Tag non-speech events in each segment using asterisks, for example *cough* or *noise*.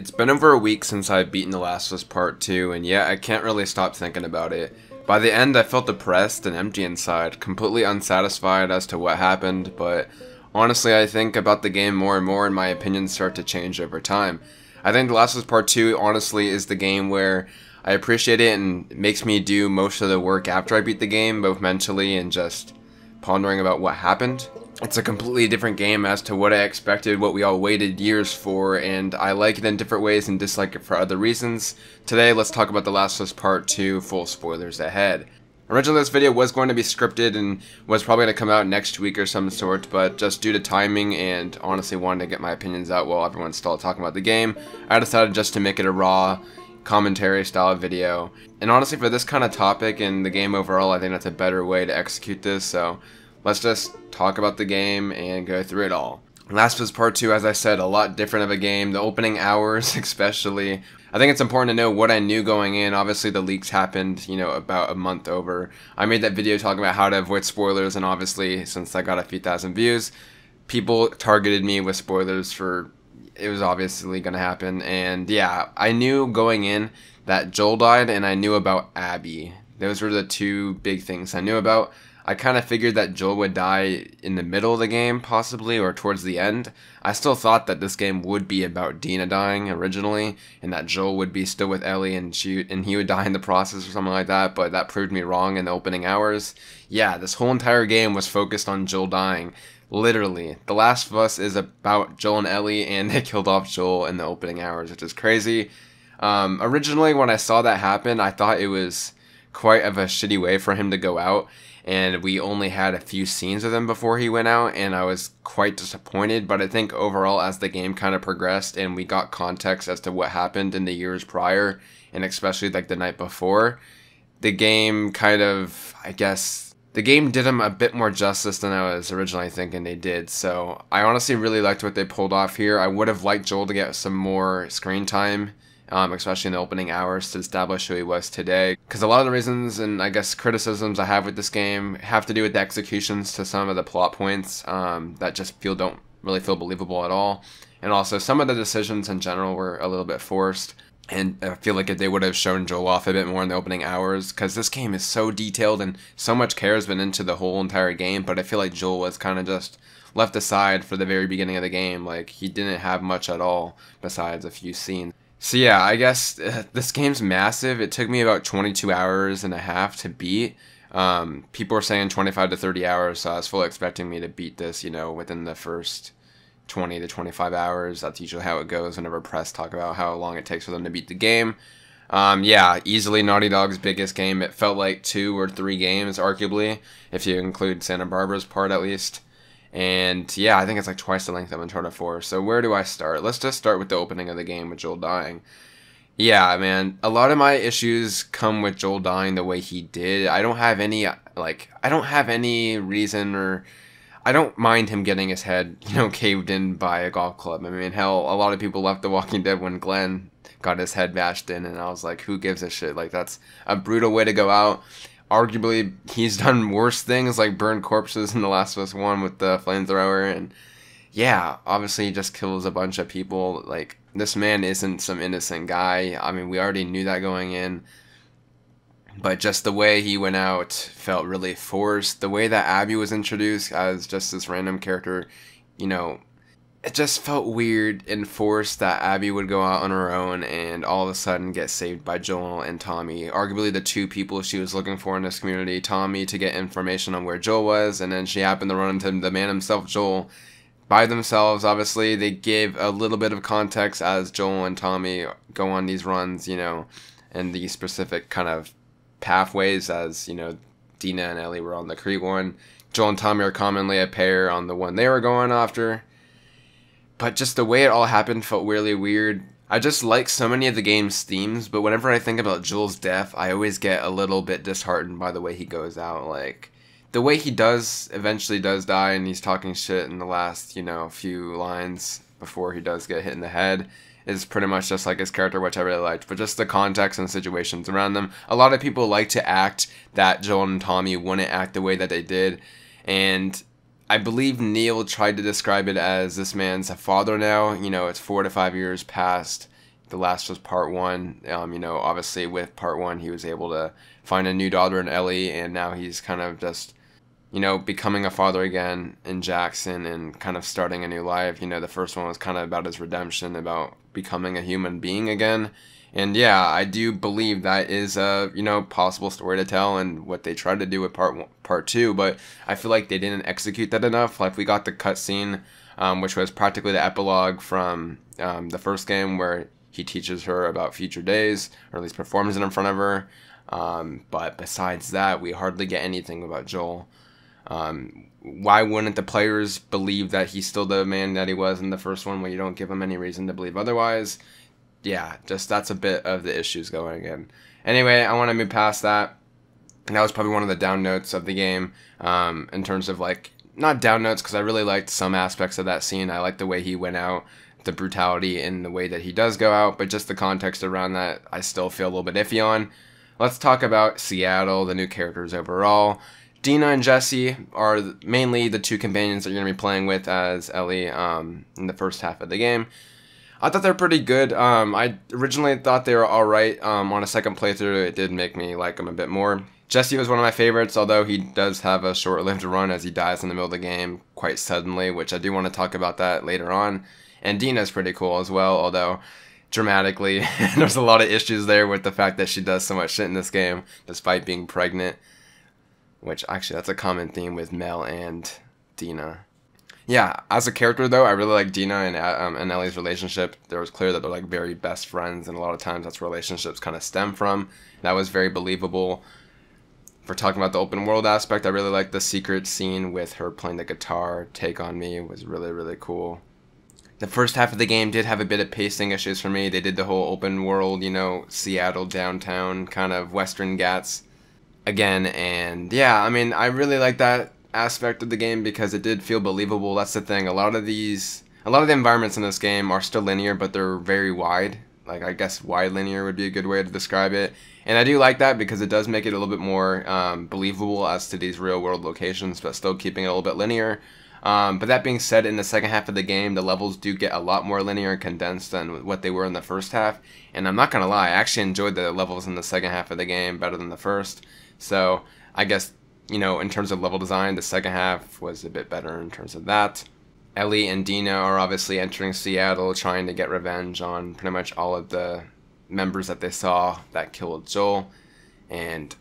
It's been over a week since I've beaten The Last of Us Part 2, and yet I can't really stop thinking about it. By the end, I felt depressed and empty inside, completely unsatisfied as to what happened, but honestly, I think about the game more and more, and my opinions start to change over time. I think The Last of Us Part 2, honestly, is the game where I appreciate it and it makes me do most of the work after I beat the game, both mentally and just pondering about what happened it's a completely different game as to what I expected, what we all waited years for, and I like it in different ways and dislike it for other reasons. Today, let's talk about The Last of Us Part 2, full spoilers ahead. Originally, this video was going to be scripted and was probably going to come out next week or some sort, but just due to timing and honestly wanting to get my opinions out while everyone's still talking about the game, I decided just to make it a raw, commentary style video. And honestly, for this kind of topic and the game overall, I think that's a better way to execute this, so let's just talk about the game and go through it all. Last of Us Part 2, as I said, a lot different of a game. The opening hours, *laughs* especially. I think it's important to know what I knew going in. Obviously, the leaks happened, you know, about a month over. I made that video talking about how to avoid spoilers, and obviously, since I got a few thousand views, people targeted me with spoilers for it was obviously going to happen. And yeah, I knew going in that Joel died, and I knew about Abby. Those were the two big things I knew about. I kind of figured that Joel would die in the middle of the game, possibly, or towards the end. I still thought that this game would be about Dina dying originally, and that Joel would be still with Ellie and she and he would die in the process or something like that. But that proved me wrong in the opening hours. Yeah, this whole entire game was focused on Joel dying. Literally, The Last of Us is about Joel and Ellie, and *laughs* they killed off Joel in the opening hours, which is crazy. Um, originally, when I saw that happen, I thought it was quite of a shitty way for him to go out and we only had a few scenes of him before he went out and I was quite disappointed but I think overall as the game kind of progressed and we got context as to what happened in the years prior and especially like the night before the game kind of I guess the game did him a bit more justice than I was originally thinking they did. So I honestly really liked what they pulled off here. I would have liked Joel to get some more screen time um, especially in the opening hours to establish who he was today. Because a lot of the reasons and I guess criticisms I have with this game have to do with the executions to some of the plot points um, that just feel don't really feel believable at all. And also some of the decisions in general were a little bit forced. And I feel like if they would have shown Joel off a bit more in the opening hours, because this game is so detailed and so much care has been into the whole entire game, but I feel like Joel was kind of just left aside for the very beginning of the game. Like, he didn't have much at all besides a few scenes. So yeah, I guess uh, this game's massive. It took me about 22 hours and a half to beat. Um, people are saying 25 to 30 hours, so I was fully expecting me to beat this, you know, within the first 20 to 25 hours. That's usually how it goes whenever press talk about how long it takes for them to beat the game. Um, yeah, easily Naughty Dog's biggest game. It felt like two or three games, arguably, if you include Santa Barbara's part at least. And yeah, I think it's like twice the length of Uncharted 4. So where do I start? Let's just start with the opening of the game with Joel dying. Yeah, man, a lot of my issues come with Joel dying the way he did. I don't have any like I don't have any reason or I don't mind him getting his head, *laughs* you know, caved in by a golf club. I mean, hell, a lot of people left The Walking Dead when Glenn got his head bashed in, and I was like, who gives a shit? Like, that's a brutal way to go out arguably he's done worse things like burn corpses in The Last of Us One with the flamethrower, and yeah, obviously he just kills a bunch of people. Like this man isn't some innocent guy. I mean, we already knew that going in. But just the way he went out felt really forced. The way that Abby was introduced as just this random character, you know, it just felt weird and forced that Abby would go out on her own and all of a sudden get saved by Joel and Tommy. Arguably the two people she was looking for in this community. Tommy to get information on where Joel was, and then she happened to run into the man himself, Joel, by themselves. Obviously, they gave a little bit of context as Joel and Tommy go on these runs, you know, and these specific kind of pathways as, you know, Dina and Ellie were on the Crete one. Joel and Tommy are commonly a pair on the one they were going after but just the way it all happened felt really weird. I just like so many of the game's themes, but whenever I think about Joel's death, I always get a little bit disheartened by the way he goes out. Like, the way he does eventually does die, and he's talking shit in the last, you know, few lines before he does get hit in the head is pretty much just like his character, which I really liked. But just the context and situations around them. A lot of people like to act that Joel and Tommy wouldn't act the way that they did. And I believe Neil tried to describe it as this man's a father now. You know, it's four to five years past The Last was Part One. Um, you know, obviously with Part One, he was able to find a new daughter in Ellie, and now he's kind of just, you know, becoming a father again in Jackson and kind of starting a new life. You know, the first one was kind of about his redemption, about becoming a human being again. And yeah, I do believe that is a you know possible story to tell, and what they tried to do with part one, part two. But I feel like they didn't execute that enough. Like we got the cutscene, um, which was practically the epilogue from um, the first game, where he teaches her about future days, or at least performs it in front of her. Um, but besides that, we hardly get anything about Joel. Um, why wouldn't the players believe that he's still the man that he was in the first one when you don't give them any reason to believe otherwise? Yeah, just that's a bit of the issues going in. Anyway, I want to move past that. That was probably one of the down notes of the game um, in terms of like, not down notes because I really liked some aspects of that scene. I liked the way he went out, the brutality in the way that he does go out, but just the context around that I still feel a little bit iffy on. Let's talk about Seattle, the new characters overall. Dina and Jesse are mainly the two companions that you're going to be playing with as Ellie um, in the first half of the game. I thought they're pretty good. Um, I originally thought they were alright. Um, on a second playthrough, it did make me like them a bit more. Jesse was one of my favorites, although he does have a short-lived run as he dies in the middle of the game quite suddenly, which I do want to talk about that later on. And Dina's pretty cool as well, although dramatically, *laughs* there's a lot of issues there with the fact that she does so much shit in this game, despite being pregnant. Which actually, that's a common theme with Mel and Dina. Yeah, as a character though, I really like Dina and um, and Ellie's relationship. There was clear that they're like very best friends, and a lot of times that's where relationships kind of stem from. That was very believable. For talking about the open world aspect, I really like the secret scene with her playing the guitar. Take on Me was really really cool. The first half of the game did have a bit of pacing issues for me. They did the whole open world, you know, Seattle downtown kind of Western Ghats again and yeah i mean i really like that aspect of the game because it did feel believable. That's the thing. A lot of these a lot of the environments in this game are still linear but they're very wide. Like i guess wide linear would be a good way to describe it. And i do like that because it does make it a little bit more um, believable as to these real world locations but still keeping it a little bit linear. Um, but that being said, in the second half of the game, the levels do get a lot more linear and condensed than what they were in the first half. And I'm not gonna lie, I actually enjoyed the levels in the second half of the game better than the first. So I guess you know, in terms of level design, the second half was a bit better in terms of that. Ellie and Dina are obviously entering Seattle, trying to get revenge on pretty much all of the members that they saw that killed Joel, and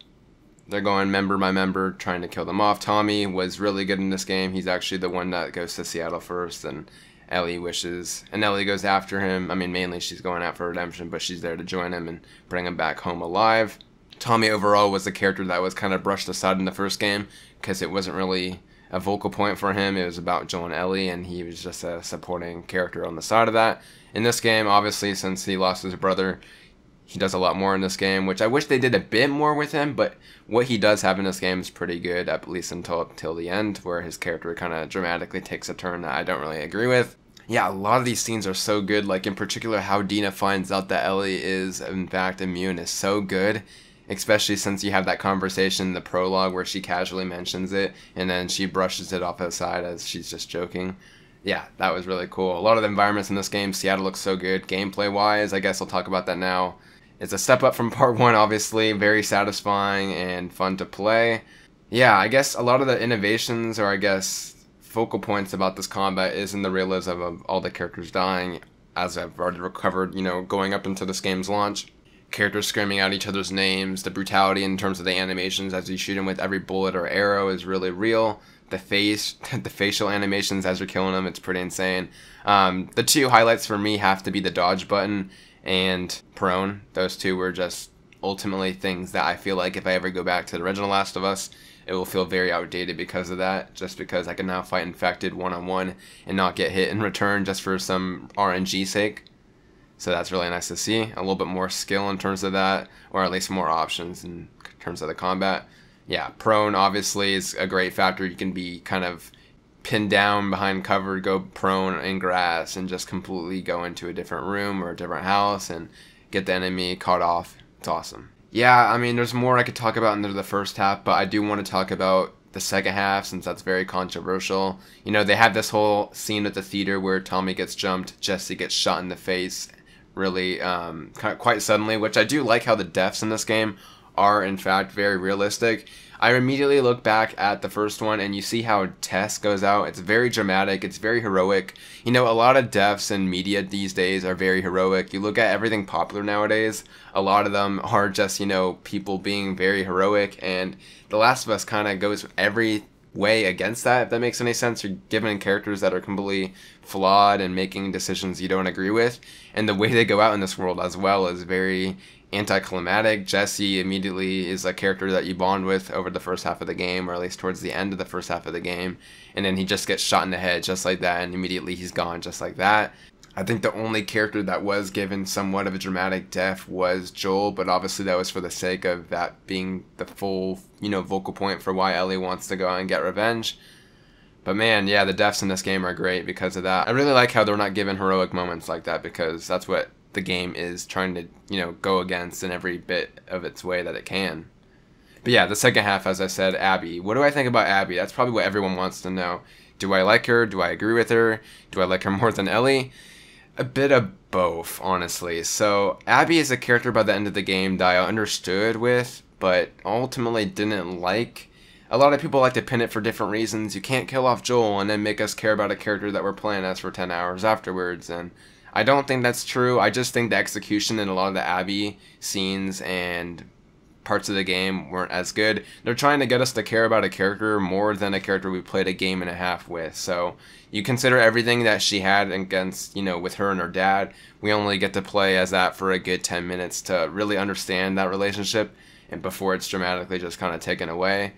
they're going member by member, trying to kill them off. Tommy was really good in this game. He's actually the one that goes to Seattle first, and Ellie wishes, and Ellie goes after him. I mean, mainly she's going out for redemption, but she's there to join him and bring him back home alive. Tommy overall was a character that was kind of brushed aside in the first game because it wasn't really a vocal point for him. It was about Joel and Ellie, and he was just a supporting character on the side of that. In this game, obviously, since he lost his brother, he does a lot more in this game, which I wish they did a bit more with him, but what he does have in this game is pretty good, at least until, until the end, where his character kind of dramatically takes a turn that I don't really agree with. Yeah, a lot of these scenes are so good, like in particular how Dina finds out that Ellie is in fact immune is so good especially since you have that conversation in the prologue where she casually mentions it and then she brushes it off aside as she's just joking yeah, that was really cool. A lot of the environments in this game, Seattle looks so good. Gameplay wise, I guess I'll talk about that now. It's a step up from *laughs* part one, obviously. Very satisfying and fun to play. Yeah, I guess a lot of the innovations, or I guess focal points about this combat, is in the realism of all the characters dying, as I've already recovered, you know, going up into this game's launch. Characters screaming out each other's names, the brutality in terms of the animations as you shoot them with every bullet or arrow is really real the face, *laughs* the facial animations as you're killing them, it's pretty insane. Um, the two highlights for me have to be the dodge button and prone. Those two were just ultimately things that I feel like if I ever go back to the original Last of Us, it will feel very outdated because of that. Just because I can now fight infected one on one and not get hit in return just for some RNG sake. So that's really nice to see. A little bit more skill in terms of that, or at least more options in terms of the combat yeah, prone obviously is a great factor. You can be kind of pinned down behind cover, go prone in grass, and just completely go into a different room or a different house and get the enemy caught off. It's awesome. Yeah, I mean, there's more I could talk about in the first half, but I do want to talk about the second half since that's very controversial. You know, they have this whole scene at the theater where Tommy gets jumped, Jesse gets shot in the face, really um, quite suddenly, which I do like how the deaths in this game are in fact very realistic. I immediately look back at the first one and you see how Tess goes out. It's very dramatic, it's very heroic. You know, a lot of deaths in media these days are very heroic. You look at everything popular nowadays, a lot of them are just, you know, people being very heroic and The Last of Us kind of goes every way against that, if that makes any sense. You're given characters that are completely flawed and making decisions you don't agree with. And the way they go out in this world as well is very anticlimactic. Jesse immediately is a character that you bond with over the first half of the game, or at least towards the end of the first half of the game, and then he just gets shot in the head just like that, and immediately he's gone just like that. I think the only character that was given somewhat of a dramatic death was Joel, but obviously that was for the sake of that being the full, you know, vocal point for why Ellie wants to go out and get revenge. But man, yeah, the deaths in this game are great because of that. I really like how they're not given heroic moments like that because that's what the game is trying to you know go against in every bit of its way that it can. But yeah, the second half, as I said, Abby. What do I think about Abby? That's probably what everyone wants to know. Do I like her? Do I agree with her? Do I like her more than Ellie? A bit of both, honestly. So Abby is a character by the end of the game that I understood with, but ultimately didn't like. A lot of people like to pin it for different reasons. You can't kill off Joel and then make us care about a character that we're playing as for 10 hours afterwards, and I don't think that's true. I just think the execution in a lot of the Abby scenes and parts of the game weren't as good. They're trying to get us to care about a character more than a character we played a game and a half with. So you consider everything that she had against, you know, with her and her dad. We only get to play as that for a good 10 minutes to really understand that relationship and before it's dramatically just kind of taken away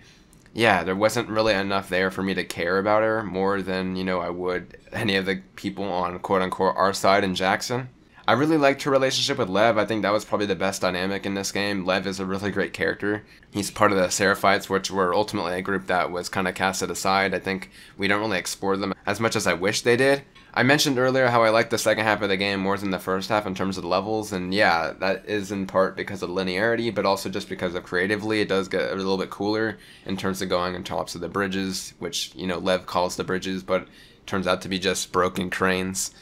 yeah, there wasn't really enough there for me to care about her more than, you know, I would any of the people on quote unquote our side in Jackson. I really liked her relationship with Lev. I think that was probably the best dynamic in this game. Lev is a really great character. He's part of the Seraphites, which were ultimately a group that was kind of casted aside. I think we don't really explore them as much as I wish they did. I mentioned earlier how I like the second half of the game more than the first half in terms of levels, and yeah, that is in part because of linearity, but also just because of creatively, it does get a little bit cooler in terms of going on tops of the bridges, which, you know, Lev calls the bridges, but turns out to be just broken cranes.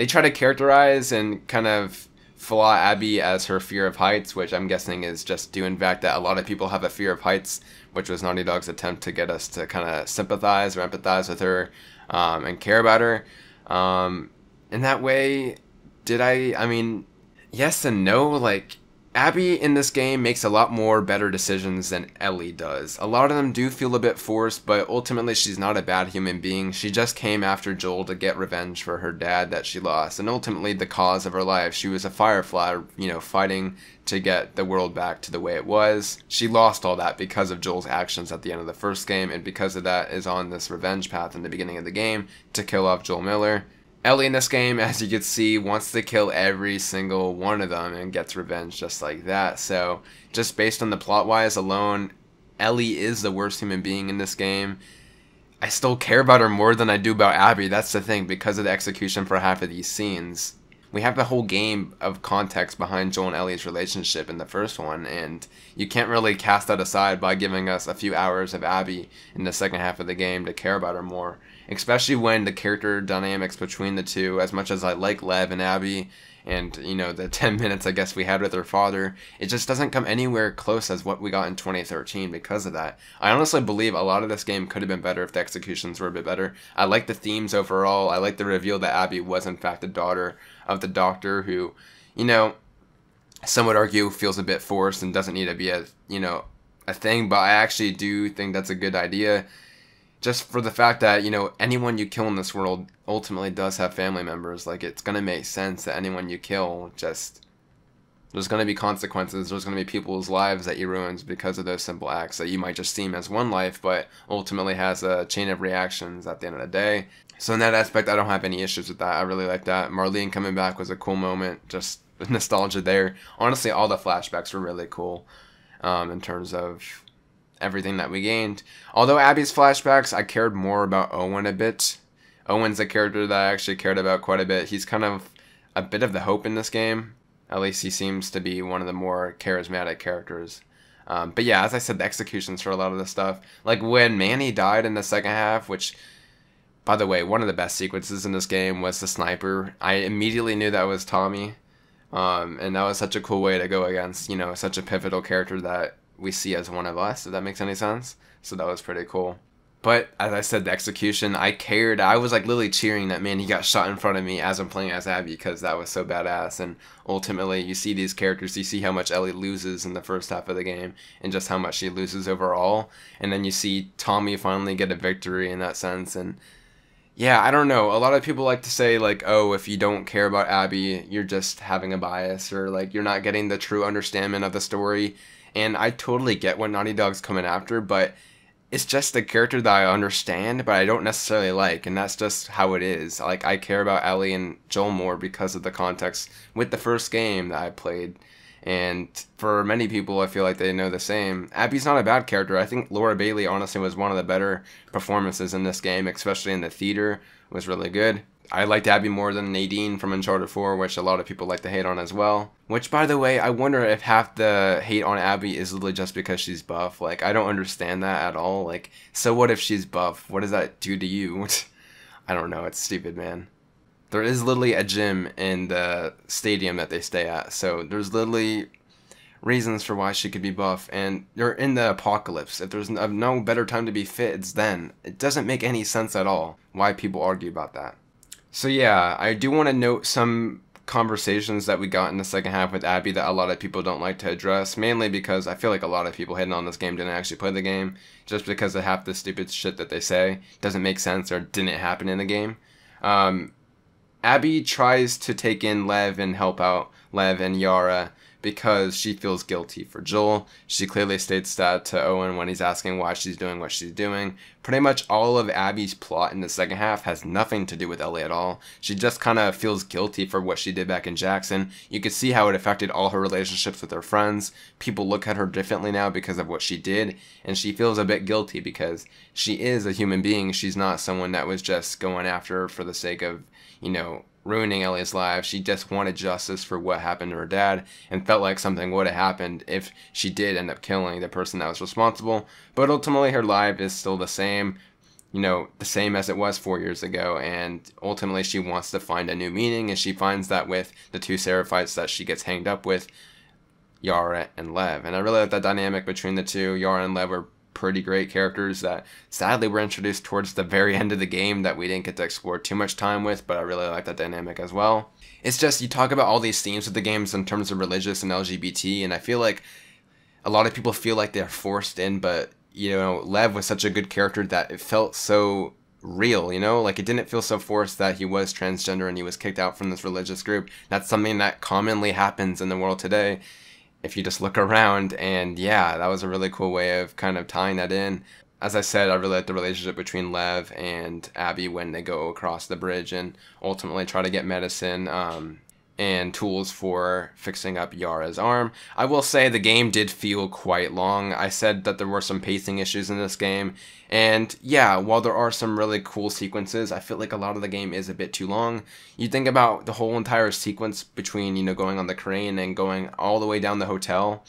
They try to characterize and kind of flaw Abby as her fear of heights, which I'm guessing is just due in fact that a lot of people have a fear of heights, which was Naughty Dog's attempt to get us to kind of sympathize or empathize with her um, and care about her. Um, in that way, did I? I mean, yes and no. Like, Abby in this game makes a lot more better decisions than Ellie does. A lot of them do feel a bit forced, but ultimately she's not a bad human being. She just came after Joel to get revenge for her dad that she lost, and ultimately the cause of her life. She was a firefly, you know, fighting to get the world back to the way it was. She lost all that because of Joel's actions at the end of the first game, and because of that is on this revenge path in the beginning of the game to kill off Joel Miller. Ellie in this game, as you can see, wants to kill every single one of them and gets revenge just like that. So, just based on the plot wise alone, Ellie is the worst human being in this game. I still care about her more than I do about Abby. That's the thing, because of the execution for half of these scenes. We have the whole game of context behind Joel and Ellie's relationship in the first one, and you can't really cast that aside by giving us a few hours of Abby in the second half of the game to care about her more especially when the character dynamics between the two, as much as I like Lev and Abby, and you know the *laughs* 10 minutes I guess we had with her father, it just doesn't come anywhere close as what we got in 2013 because of that. I honestly believe a lot of this game could have been better if the executions were a bit better. I like the themes overall. I like the reveal that Abby was in fact the daughter of the doctor who, you know, some would argue feels a bit forced and doesn't need to be a, you know, a thing, but I actually do think that's a good idea just for the fact that you know anyone you kill in this world ultimately does have family members. Like it's going to make sense that anyone you kill just there's going to be consequences. There's going to be people's lives that you ruins because of those simple acts that you might just seem as one life but ultimately has a chain of reactions at the end of the day. So in that aspect i don't have any issues with that. I really like that. Marlene coming back was a cool moment. Just *laughs* nostalgia there. Honestly all the flashbacks were really cool um, in terms of everything that we gained. Although Abby's flashbacks, I cared more about Owen a bit. Owen's a character that I actually cared about quite a bit. He's kind of a bit of the hope in this game. At least he seems to be one of the more charismatic characters. Um, but yeah, as I said, the executions for a lot of the stuff. Like when Manny died in the second half, which, by the way, one of the best sequences in this game was the sniper. I immediately knew that was Tommy. Um, and that was such a cool way to go against, you know, such a pivotal character that we see as one of us, if that makes any sense. So that was pretty cool. But as I said, the execution, I cared. I was like literally cheering that man he got shot in front of me as I'm playing as Abby because that was so badass. And ultimately, you see these characters, you see how much Ellie loses in the first half of the game and just how much she loses overall. And then you see Tommy finally get a victory in that sense. And yeah, I don't know. A lot of people like to say like, "Oh, if you don't care about Abby, you're just having a bias or like you're not getting the true understanding of the story." And I totally get what Naughty Dog's coming after, but it's just a character that I understand, but I don't necessarily like, and that's just how it is. Like I care about Ellie and Joel more because of the context with the first game that I played. And for many people, I feel like they know the same. Abby's not a bad character. I think Laura Bailey honestly was one of the better performances in this game, especially in the theater. Was really good. I liked Abby more than Nadine from Uncharted 4, which a lot of people like to hate on as well. Which, by the way, I wonder if half the hate on Abby is literally just because she's buff. Like, I don't understand that at all. Like, so what if she's buff? What does that do to you? *laughs* I don't know. It's stupid, man. There is literally a gym in the stadium that they stay at, so there's literally reasons for why she could be buff, and you're in the apocalypse. If there's no better time to be fit, it's then. It doesn't make any sense at all why people argue about that. So yeah, I do want to note some conversations that we got in the second half with Abby that a lot of people don't like to address, mainly because I feel like a lot of people hitting on this game didn't actually play the game, just because of half the stupid shit that they say doesn't make sense or didn't happen in the game. Um, Abby tries to take in Lev and help out Lev and Yara because she feels guilty for Joel. She clearly states that to Owen when he's asking why she's doing what she's doing. Pretty much all of Abby's plot in the second half has nothing to do with Ellie at all. She just kind of feels guilty for what she did back in Jackson. You could see how it affected all her relationships with her friends. People look at her differently now because of what she did, and she feels a bit guilty because she is a human being. She's not someone that was just going after her for the sake of, you know, ruining Ellie's life. She just wanted justice for what happened to her dad and felt like something would have happened if she did end up killing the person that was responsible. But ultimately, her life is still the same, you know, the same as it was four years ago. And ultimately, she wants to find a new meaning, and she finds that with the two Seraphites that she gets hanged up with. Yara and Lev. And I really like that dynamic between the two. Yara and Lev were pretty great characters that sadly were introduced towards the very end of the game that we didn't get to explore too much time with, but I really like that dynamic as well. It's just you talk about all these themes of the games in terms of religious and LGBT, and I feel like a lot of people feel like they're forced in, but you know, Lev was such a good character that it felt so real, you know? Like it didn't feel so forced that he was transgender and he was kicked out from this religious group. That's something that commonly happens in the world today if you just look around. And yeah, that was a really cool way of kind of tying that in. As I said, I really like the relationship between Lev and Abby when they go across the bridge and ultimately try to get medicine. Um, and tools for fixing up Yara's arm. I will say the game did feel quite long. I said that there were some pacing issues in this game, and yeah, while there are some really cool sequences, I feel like a lot of the game is a bit too long. You think about the whole entire sequence between, you know, going on the crane and going all the way down the hotel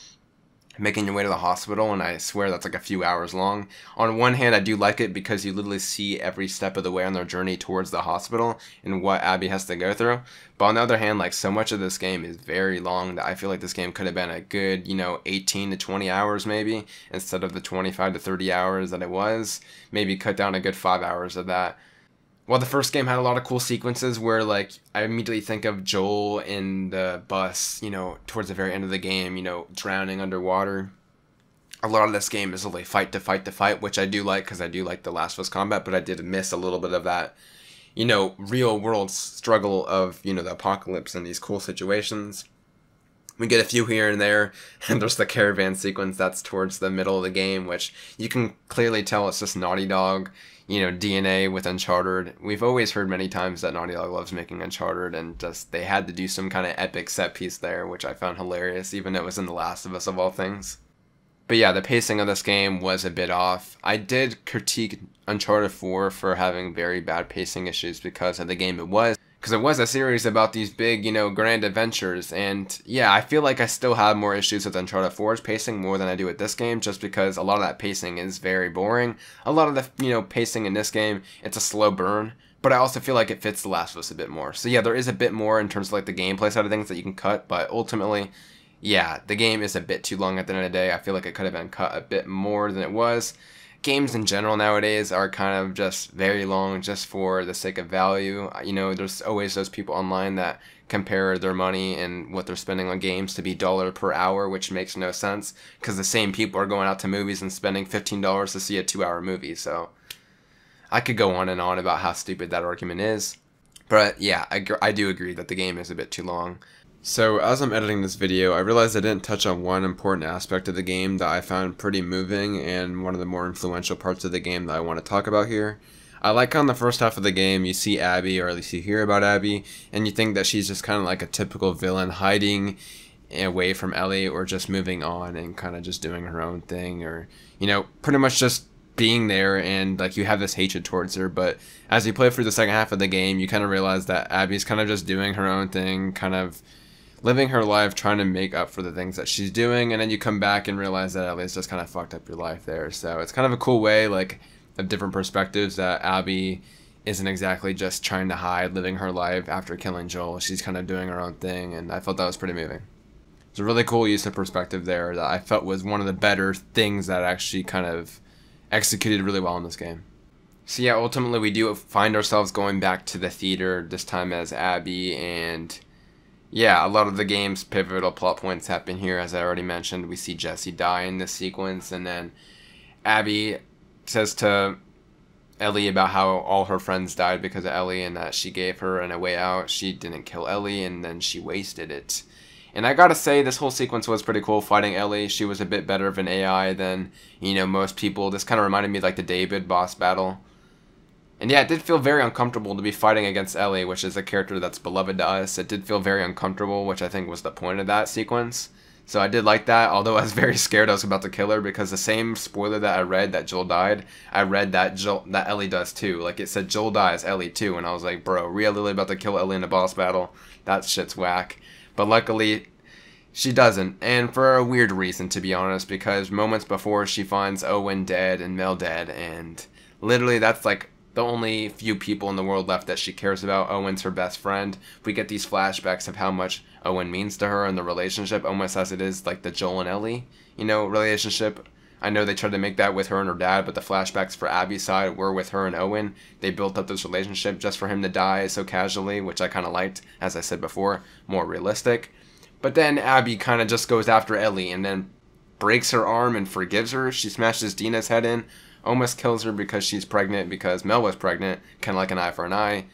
making your way to the hospital, and I swear that's like a few hours long. On one hand, I do like it because you literally see every step of the way on their journey towards the hospital and what Abby has to go through. But on the other hand, like so much of this game is very long that I feel like this game could have been a good, you know, 18 to 20 hours maybe instead of the 25 to 30 hours that it was. Maybe cut down a good five hours of that while the first game had a lot of cool sequences where like I immediately think of Joel in the bus, you know, towards the very end of the game, you know, drowning underwater. A lot of this game is like fight to fight to fight, which I do like because I do like the Last of Us combat, but I did miss a little bit of that, you know, real world struggle of you know the apocalypse and these cool situations. We get a few here and there, *laughs* and there's the caravan sequence that's towards the middle of the game, which you can clearly tell it's just Naughty Dog you know DNA with Uncharted. We've always heard many times that Naughty Dog loves making Uncharted, and just they had to do some kind of epic set piece there, which I found hilarious, even though it was in The Last of Us of all things. But yeah, the pacing of this game was a bit off. I did critique Uncharted 4 for having very bad pacing issues because of the game it was because it was a series about these big, you know, grand adventures. And yeah, I feel like I still have more issues with Uncharted 4's pacing more than I do with this game, just because a lot of that pacing is very boring. A lot of the, you know, pacing in this game, it's a slow burn but I also feel like it fits The Last of Us a bit more. So yeah, there is a bit more in terms of like the gameplay side of things that you can cut, but ultimately, yeah, the game is a bit too long at the end of the day. I feel like it could have been cut a bit more than it was. Games in general nowadays are kind of just very long just for the sake of value. Uh, you know, there's always those people online that compare their money and what they're spending on games to be dollar per hour, which makes no sense because the same people are going out to movies and spending $15 to see a two hour movie. So I could go on and on about how stupid that argument is. But yeah, I, I do agree that the game is a bit too long. So as I'm editing this video, I realized I didn't touch on one important aspect of the game that I found pretty moving and one of the more influential parts of the game that I want to talk about here. I like on the first half of the game you see Abby, or at least you hear about Abby, and you think that she's just kind of like a typical villain hiding away from Ellie or just moving on and kind of just doing her own thing or, you know, pretty much just being there and like you have this hatred towards her but as you play through the second half of the game you kind of realize that abby's kind of just doing her own thing kind of living her life trying to make up for the things that she's doing and then you come back and realize that ellie's just kind of fucked up your life there. So it's kind of a cool way like of different perspectives that abby isn't exactly just trying to hide living her life after killing joel. She's kind of doing her own thing and i felt that was pretty moving it's a really cool use of perspective there that i felt was one of the better things that actually kind of executed really well in this game. So yeah, ultimately we do find ourselves going back to the theater, this time as Abby, and yeah, a lot of the game's pivotal plot points happen here, as I already mentioned. We see Jesse die in this sequence, and then Abby says to Ellie about how all her friends died because of Ellie and that she gave her an a way out. She didn't kill Ellie, and then she wasted it. And I gotta say, this whole sequence was pretty cool fighting Ellie. She was a bit better of an AI than, you know, most people. This kind of reminded me like the David boss battle. And yeah, it did feel very uncomfortable to be fighting against Ellie, which is a character that's beloved to us. It did feel very uncomfortable, which I think was the point of that sequence. So I did like that, although I was *laughs* very scared I was about to kill her because the same spoiler that I read that Joel died, I read that Joel that Ellie does too. Like it said Joel dies, Ellie too, and I was like, bro, really about to kill Ellie in a boss battle? That shit's whack. But luckily, she doesn't, and for a weird reason, to be honest, because moments before she finds Owen dead and Mel dead, and literally that's like the only few people in the world left that she cares about. Owen's her best friend. We get these flashbacks of how much Owen means to her and the relationship, almost as it is like the Joel and Ellie, you know, relationship. I know they tried to make that with her and her dad, but the flashbacks for Abby's side were with her and Owen. They built up this relationship just for him to die so casually, which I kind of liked, as I said before, more realistic. But then Abby kind of just goes after Ellie and then breaks her arm and forgives her. She smashes Dina's head in, almost kills her because she's pregnant because Mel was pregnant, kind of like an eye for an eye.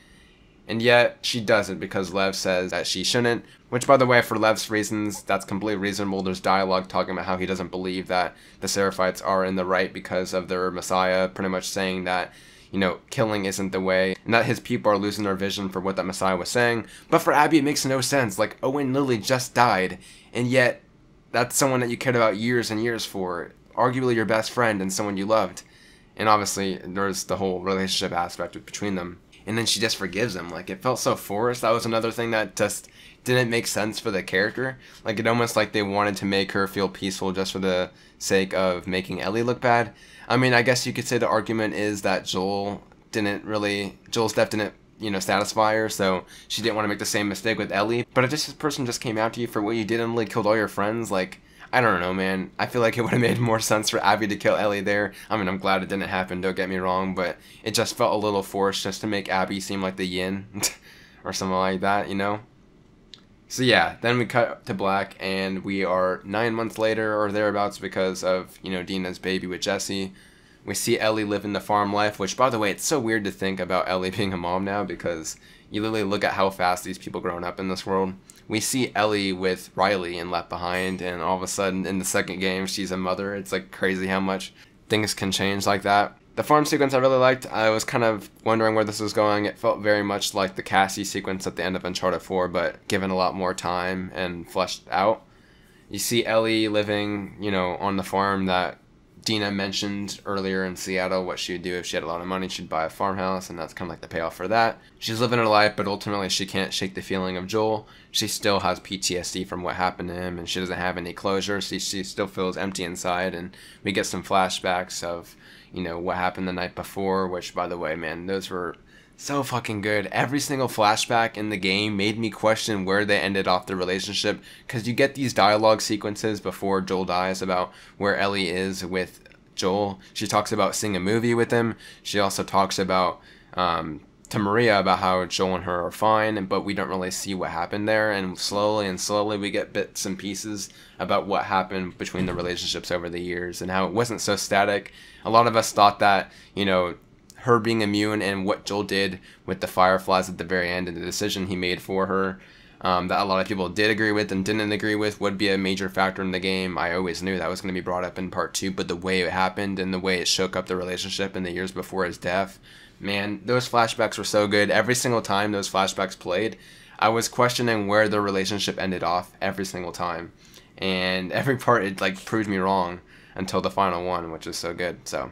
And yet she doesn't because Lev says that she shouldn't, which by the way, for Lev's reasons, that's completely reasonable. There's dialogue talking about how he doesn't believe that the Seraphites are in the right because of their Messiah, pretty much saying that you know, killing isn't the way, and that his people are losing their vision for what that Messiah was saying. But for Abby, it makes no sense. Like, Owen literally just died, and yet that's someone that you cared about years and years for, arguably your best friend and someone you loved. And obviously, there's the whole relationship aspect between them. And then she just forgives him. Like, it felt so forced. That was another thing that just didn't make sense for the character. Like, it almost like they wanted to make her feel peaceful just for the sake of making Ellie look bad. I mean, I guess you could say the argument is that Joel didn't really Joel's death didn't you know satisfy her, so she didn't want to make the same mistake with Ellie. But if this person just came after you for what you did and like killed all your friends, like I don't know, man. I feel like it *laughs* would have made more sense for Abby to kill Ellie there. I mean, I'm glad it didn't happen. Don't get me wrong, but it just felt a little forced just to make Abby seem like the yin *laughs* or something like that, you know. So yeah, then we cut to black, and we are nine months later or thereabouts because of you know Dina's baby with Jesse. We see Ellie living the farm life, which by the way, it's so weird to think about Ellie *laughs* being a mom now because you literally look at how fast these people growing up in this world. We see Ellie with Riley and Left Behind, and all of a sudden in the second game she's a mother. It's like crazy how much things can change like that. The farm sequence I really liked. I was kind of wondering where this was going. It felt very much like the Cassie sequence at the end of Uncharted 4, but given a lot more time and fleshed out. You see Ellie living, you know, on the farm that Dina mentioned earlier in Seattle what she would do if she had a lot of money. She'd buy a farmhouse, and that's kind of like the payoff for that. She's living her life, but ultimately she can't shake the feeling of Joel. She still has PTSD from what happened to him, and she doesn't have any closure. So she still feels empty inside, and we get some flashbacks of, you know, what happened the night before. Which, by the way, man, those were So fucking good. Every single flashback in the game made me question where they ended off the relationship because you get these dialogue sequences before Joel dies about where Ellie is with Joel. She talks about seeing a movie with him. She also talks about um, to Maria about how Joel and her are fine, but we don't really see what happened there. And slowly and slowly, we get bits and pieces about what happened between the relationships over the years and how it wasn't so static. A lot of us thought that, you know, her being immune and what Joel did with the Fireflies at the very end and the decision he made for her. Um, that a lot of people did agree with and didn't agree with would be a major factor in the game. I always knew that was going to be brought up in part two, but the way it happened and the way it shook up the relationship in the years before his death man, those flashbacks were so good. Every single time those flashbacks played, I was questioning where the relationship ended off every single time. And every part it like proved me wrong until the final one, which is so good. So,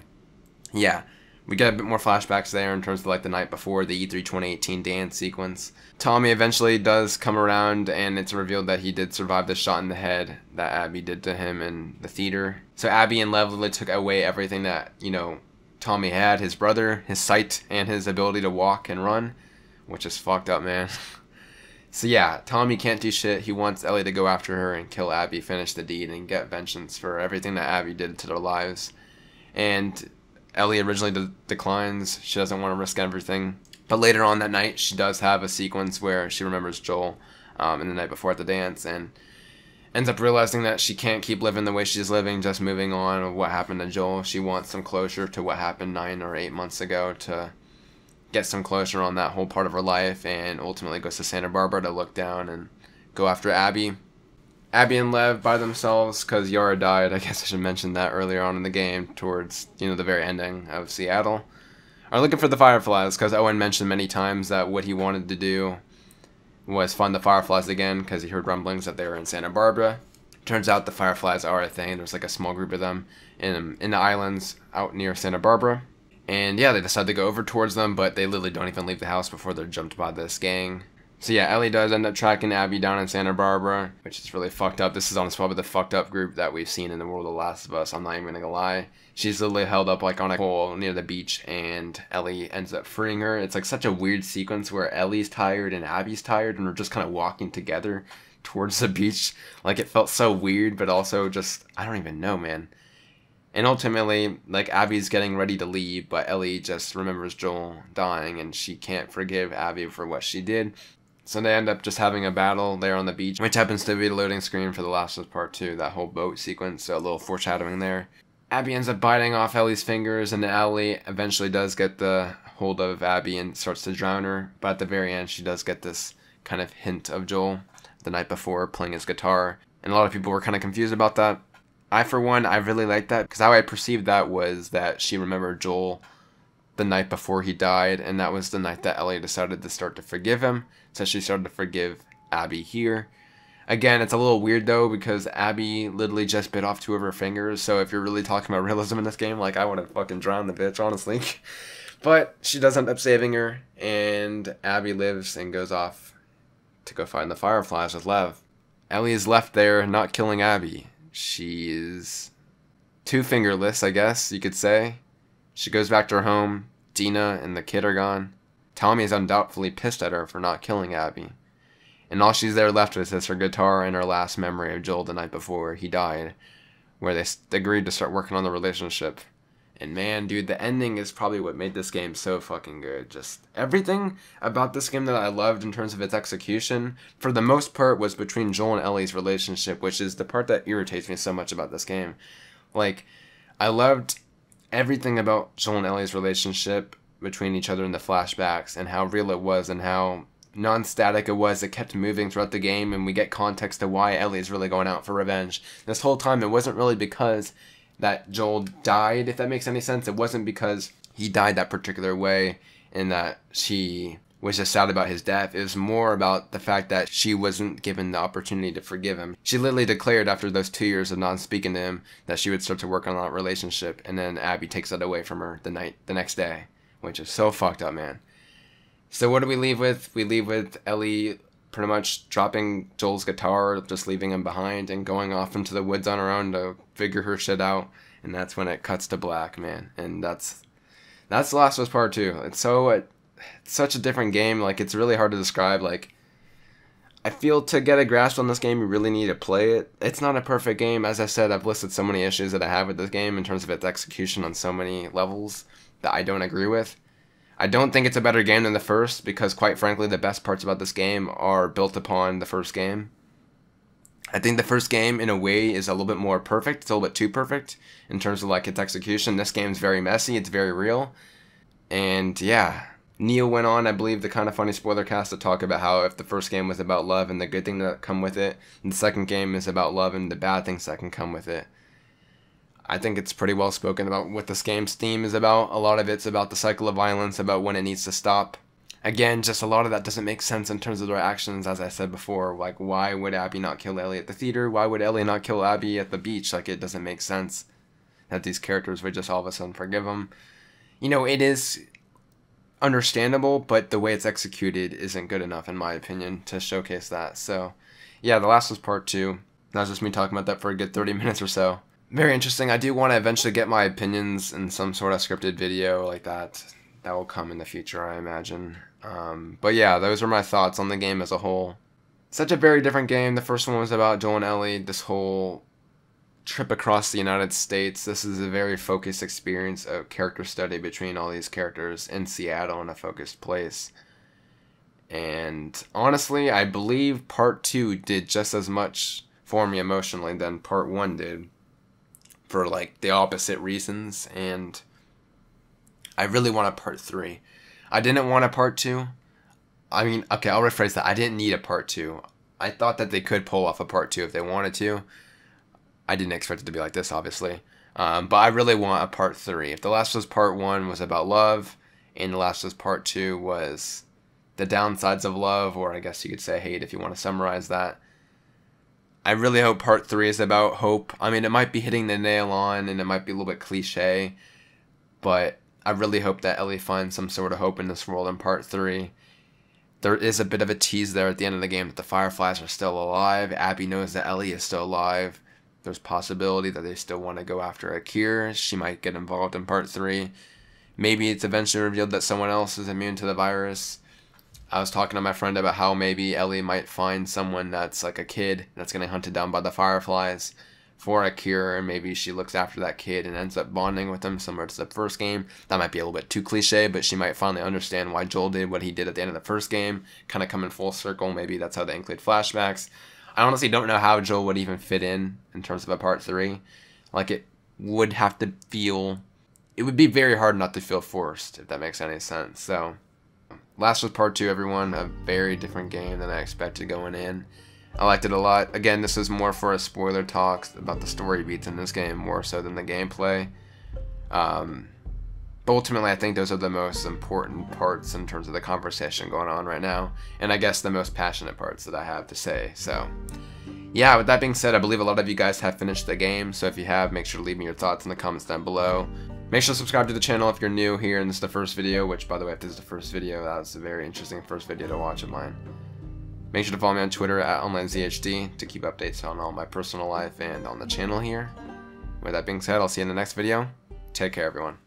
yeah, we get a bit more flashbacks there in terms of like the night before the E3 2018 dance sequence. Tommy eventually does come around, and it's revealed that he did survive the shot in the head that Abby did to him in the theater. So Abby and Lev literally took away everything that you know Tommy had his brother, his sight, and his ability to walk and run, which is fucked up, man. *laughs* so yeah, Tommy can't do shit. He wants Ellie to go after her and kill Abby, finish the deed, and get vengeance for everything that Abby did to their lives. And Ellie originally de- declines. She doesn't want to risk everything. But later on that night, she does have a sequence where she remembers Joel um, in the night before at the dance, and ends up realizing that she can't keep living the way she's living, just moving on of what happened to Joel. She wants some closure to what happened nine or eight months ago to get some closure on that whole part of her life, and ultimately goes to Santa Barbara to look down and go after Abby. Abby and Lev by themselves because Yara died. I guess I should mention that earlier on in the game, towards you know the very ending of Seattle. Are looking for the Fireflies because Owen mentioned many times that what he wanted to do was fund the Fireflies again because he heard rumblings that they were in Santa Barbara. Turns out the Fireflies are a thing. There's like a small group of them in in the islands out near Santa Barbara. And yeah, they decide to go over towards them, but they literally don't even leave the house before they're jumped by this gang. So yeah, Ellie does end up tracking Abby down in Santa Barbara, which is really fucked up. This is honestly probably the fucked up group that we've seen in the world of the Last of Us. I'm not even gonna lie. She's literally held up like on a pole near the beach, and Ellie ends up freeing her. It's like such a weird sequence where Ellie's tired and Abby's tired, and we're just kind of walking together towards the beach. Like it felt so weird, but also just I don't even know, man. And ultimately, like Abby's getting ready to leave, but Ellie just remembers Joel dying, and she can't forgive Abby for what she did. So they end up just having a battle there on the beach, which happens to be the loading screen for The Last of Part 2, that whole boat sequence, so a little foreshadowing there. Abby ends up biting off Ellie's fingers, and Ellie eventually does get the hold of Abby and starts to drown her, but at the very end, she does get this kind of hint of Joel the night before playing his guitar, and a lot of people were kind of confused about that. I, for one, I really liked that, because how I perceived that was that she remembered Joel the night before he died, and that was the night that Ellie decided to start to forgive him. So she started to forgive Abby here. Again, it's a little weird though because Abby literally just bit off two of her fingers. So if you're really talking about *laughs* realism in this game, like I would have fucking drowned the bitch, honestly. *laughs* but she does end up saving her, and Abby lives and goes off to go find the Fireflies with Lev. Ellie is left there, not killing Abby. She's two fingerless, I guess you could say. She goes back to her home. Dina and the kid are gone. Tommy is undoubtedly pissed at her for not killing Abby. And all she's there left with is her guitar and her last memory of Joel the night before he died, where they agreed to start working on the relationship. And man, dude, the ending is probably what made this game so fucking good. Just everything about this game that I loved in terms of its execution, for the most part, was between Joel and Ellie's relationship, which is the part that irritates me so much about this game. Like, I loved everything about Joel and Ellie's relationship between each other in the flashbacks and how real it was and how non-static it was it kept moving throughout the game and we get context to why Ellie is really going out for revenge this whole time it wasn't really because that Joel died if that makes any sense it wasn't because he died that particular way and that she was just sad about his death. It was more about the fact that she wasn't given the opportunity to forgive him. She literally declared after those two years of not speaking to him that she would start to work on that relationship, and then Abby takes that away from her the night the next day, which is so fucked up, man. So what do we leave with? We leave with Ellie pretty much dropping Joel's guitar, just leaving him behind, and going off into the woods on her own to figure her shit out. And that's when it cuts to black, man. And that's that's the Last of Us Part Two. It's so it's such a different game. Like it's really hard to describe. Like I feel to get a grasp on this game, you really need to play it. It's not a perfect game. As I said, I've listed so many issues that I have with this game in terms of its execution on so many levels that I don't agree with. I don't think it's a better game than the first because, quite frankly, the best parts about this game are built upon the first game. I think the first game, in a way, is a little bit more perfect. It's a little bit too perfect in terms of like its execution. This game's very messy. It's very real, and yeah, Neil went on, I believe, the Kinda Funny spoiler cast to talk about how if the first game was about love and the good thing that come with it, the second game is about love and the bad things that can come with it. I think it's pretty well spoken about what this game's theme is about. A lot of it's about the cycle of violence, about when it needs to stop. Again, just a lot of that doesn't make sense in terms of their actions, as I said before. Like, why would Abby not kill Ellie at the theater? Why would Ellie not kill Abby at the beach? Like, it doesn't make sense that these characters would just all of a sudden forgive them. You know, it is understandable, but the way it's executed isn't good enough, in my opinion, to showcase that. So, yeah, The Last of Us part two. That's just me talking about that for a good 30 *laughs* minutes or so. Very interesting. I do want to eventually get my opinions in some sort of scripted video like that. That will come in the future, I imagine. Um, but yeah, those are my thoughts on the game as a whole. Such a very different game. The first one was about Joel and Ellie. This whole trip across the United States. This is a very focused experience of character study between all these characters in Seattle in a focused place. And honestly, I believe part two did just as much for me emotionally than part one did for like the opposite reasons. And I really want a part three. I didn't want a part two. I mean, okay, I'll rephrase that. I didn't need a part two. I thought that they could pull off a part two if they wanted to I didn't expect it to be like this, obviously. Um, but I really want a part three. If The Last Us Part One was about love, and The Last Us Part Two was the downsides of love, or I guess you could say hate if you want to summarize that. I really hope Part Three is about hope. I mean, it might be hitting the nail on, and it might be a little bit cliche, but I really hope that Ellie finds some sort of hope in this world in Part Three. There is a bit of a tease there at the end of the game that the Fireflies are still alive. Abby knows that Ellie is still alive there's possibility that they still want to go after Akir. She might get involved in part three. Maybe it's eventually revealed that someone else is immune to the virus. I was talking to my friend about how maybe Ellie might find someone that's like a kid that's getting hunted down by the fireflies for a cure, and maybe she looks after that kid and ends up bonding with him, similar to the first game. That might be a little bit too cliche, but she might finally understand why Joel did what he did at the end of the first game, kind of come in full circle. Maybe that's how they include flashbacks. I honestly don't know how Joel would even fit in in terms of a part three. Like it would have to feel, it would be very hard not to feel forced if that makes any sense. So, Last of Us part two. Everyone a very different game than I expected going in. I liked it a lot. Again, this is more for a spoiler talk about the story beats in this game more so than the gameplay. Um, but ultimately, I think those are the most important parts in terms of the conversation going on right now, and I guess the most passionate parts that I have to say. So, yeah, with that being said, I believe a lot of you guys have finished the game, so if you have, make sure to leave me your thoughts in the comments down below. Make sure to subscribe to the channel if you're new here and this is the first video, which, by the way, if this is the first video, that was a very interesting first video to watch of mine. Make sure to follow me on Twitter at OnlineZHD to keep updates on all my personal life and on the channel here. With that being said, I'll see you in the next video. Take care, everyone.